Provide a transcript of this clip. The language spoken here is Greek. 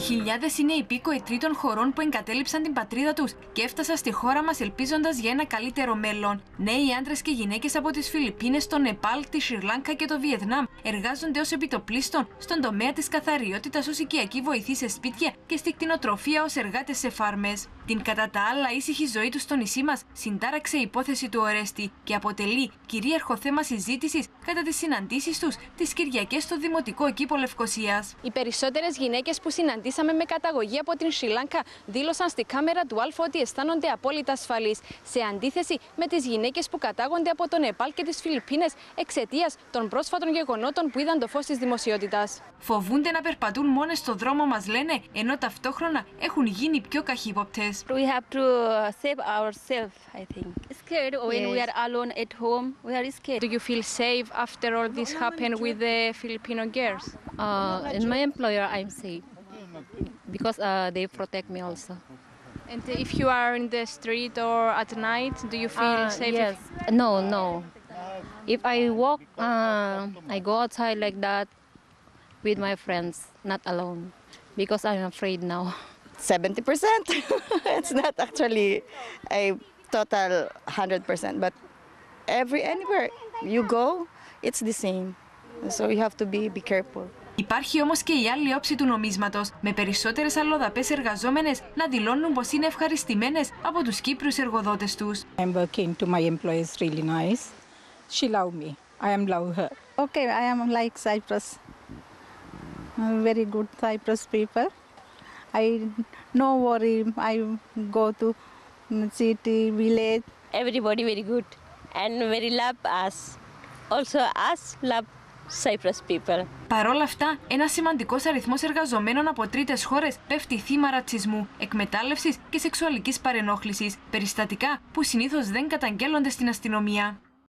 Χιλιάδες είναι οι υπήκοοι τρίτων χωρών που εγκατέλειψαν την πατρίδα τους και έφτασαν στη χώρα μας ελπίζοντας για ένα καλύτερο μέλλον. Νέοι άντρες και γυναίκες από τις Φιλιππίνες, το Νεπάλ, τη Σιρλάνκα και το Βιετνάμ εργάζονται ως επιτοπλίστων στον τομέα της καθαριότητας ως οικιακή βοηθή σε σπίτια και στη κτηνοτροφία ως εργάτες σε φάρμες. Την κατά τα άλλα ήσυχη ζωή τους στο νησί μας συντάραξε η υπόθεση του Ορέστη και αποτελεί κυρίαρχο θέμα συζήτησης κατά τις συναντήσεις τους τις Κυριακές στο Δημοτικό Κήπο Λευκοσίας. Οι περισσότερες γυναίκες που συναντήσαμε με καταγωγή από την Σιλάνκα δήλωσαν στη κάμερα του Αλφα ότι αισθάνονται απόλυτα ασφαλείς, σε αντίθεση με τις γυναίκες που κατάγονται από τον Νεπάλ και τις Φιλιππίνες εξαιτίας των πρόσφατων γεγονότων που είδαν το φως της δημοσιότητας. Φοβούνται να περπατούν μόνες στο δρόμο, μας λένε, ενώ ταυτόχρονα έχουν γίνει πιο καχύποπτες. We have to save ourselves, I think. Scared when we are alone at home. We are scared. Do you feel safe; after all this happened with the Filipino girls? Uh, in my employer, I'm safe because uh, they protect me also. And if you are in the street or at night, do you feel Uh, safe? yes. No, no. If I walk, uh, I go outside like that with my friends, not alone, because I'm afraid now. 70%. it's not actually a total 100%, but every anywhere you go, it's the same. So you have to be be careful. Υπάρχει όμω και η άλλη όψη του νομίσματο, με περισσότερε αλλοδαπέ εργαζόμενε να δηλώνουν πω είναι ευχαριστημένε από του Κύπριου εργοδότε του. I'm working to my employer is really nice. She love me. I am love her. Okay, I am like Cyprus. Uh, Very good Cyprus people. I no worry. I go to mm, city, village. Everybody very good and very love us. Also us love Cyprus people. Παρ' όλα αυτά, ένας σημαντικός αριθμός εργαζομένων από τρίτες χώρες πέφτει θύμα ρατσισμού, εκμετάλλευσης και σεξουαλικής παρενόχλησης, περιστατικά που συνήθως δεν καταγγέλλονται στην αστυνομία.